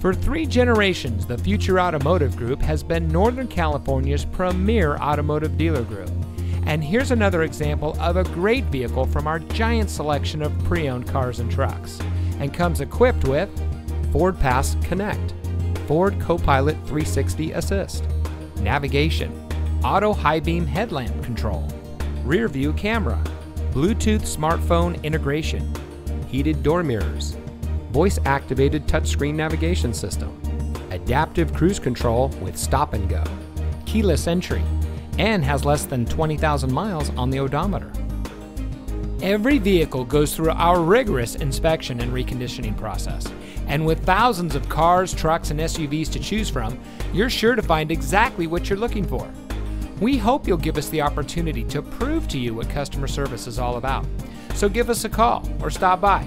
For three generations, the Future Automotive Group has been Northern California's premier automotive dealer group. And here's another example of a great vehicle from our giant selection of pre owned cars and trucks. And comes equipped with FordPass Connect, Ford Copilot 360 Assist, navigation, auto high beam headlamp control, rear view camera, Bluetooth smartphone integration, heated door mirrors, voice activated touchscreen navigation system, adaptive cruise control with stop and go, keyless entry, and has less than 20,000 miles on the odometer. Every vehicle goes through our rigorous inspection and reconditioning process. And with thousands of cars, trucks, and SUVs to choose from, you're sure to find exactly what you're looking for. We hope you'll give us the opportunity to prove to you what customer service is all about. So give us a call or stop by.